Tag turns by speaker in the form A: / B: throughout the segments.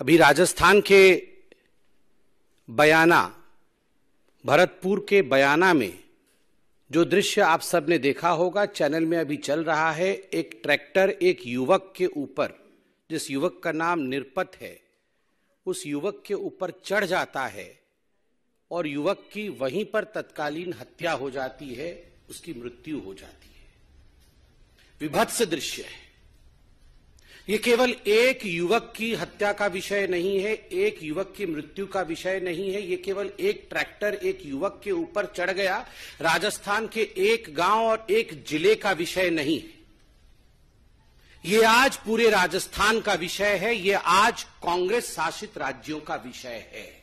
A: अभी राजस्थान के बयाना, भरतपुर के बयाना में जो दृश्य आप सबने देखा होगा, चैनल में अभी चल रहा है, एक ट्रैक्टर एक युवक के ऊपर, जिस युवक का नाम निरपत है, उस युवक के ऊपर चढ़ जाता है और युवक की वहीं पर तत्कालीन हत्या हो जाती है, उसकी मृत्यु हो जाती है। विभत्स दृश्य है। ये केवल एक युवक की हत्या का विषय नहीं है, एक युवक की मृत्यु का विषय नहीं है, ये केवल एक ट्रैक्टर एक युवक के ऊपर चढ़ गया। राजस्थान के एक गाँव और एक ज़िले का विषय नहीं। है ये आज पूरे राजस्थान का विषय है, ये आज कांग्रेस शासित राज्यों का विषय है।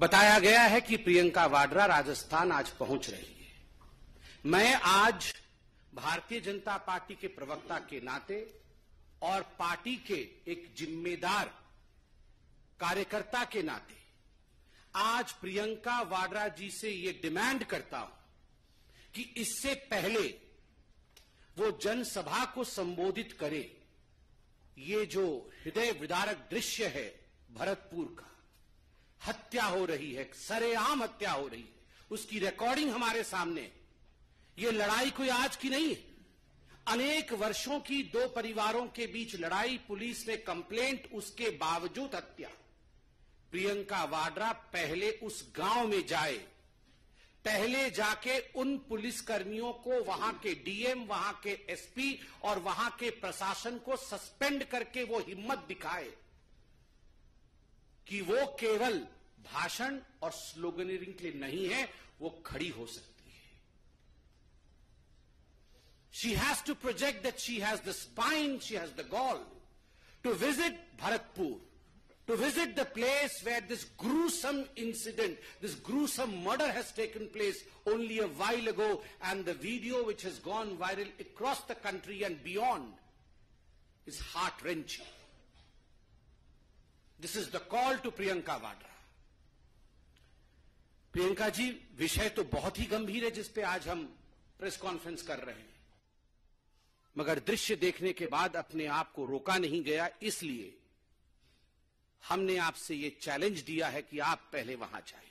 A: बताया गया है कि प्रियंका वाड्रा राजस्थान आज पहुँच रही है। मैं आज भारतीय जनता पार्टी के प्रवक्ता के नाते और पार्टी के एक जिम्मेदार कार्यकर्ता के नाते, आज प्रियंका वाड्रा जी से ये डिमांड करता हूँ कि इससे पहले वो जनसभा को संबोधित करे। ये जो हृदय विदारक दृश्य है भरतपुर का, हत्या हो रही है, सरेआम हत्या हो रही है, उसकी रिकॉर्डिंग हमारे सामने है। ये लड़ाई कोई आज की नहीं है। अनेक वर्षों की दो परिवारों के बीच लड़ाई, पुलिस ने कंप्लेंट, उसके बावजूद हत्या। प्रियंका वाड्रा पहले उस गाँव में जाए। पहले जाके उन पुलिसकर्मियों को, वहाँ के डीएम, वहाँ के एसपी और वहाँ के प्रशासन को सस्पेंड करके वो हिम्मत दिखाए कि वो केवल भाषण और स्लोगनरिंग के लिए नहीं है, वो खड़ी हो सकती। She has to project that she has the spine, she has the gall to visit Bharatpur, to visit the place where this gruesome incident, this gruesome murder has taken place only a while ago, and the video which has gone viral across the country and beyond is heart wrenching. This is the call to Priyanka Vadra. Priyanka ji विषय तो बहुत ही गंभीर है जिस पे आज हम press conference कर रहे हैं मगर दृश्य देखने के बाद अपने आप को रोका नहीं गया, इसलिए हमने आपसे ये चैलेंज दिया है कि आप पहले वहाँ जाए।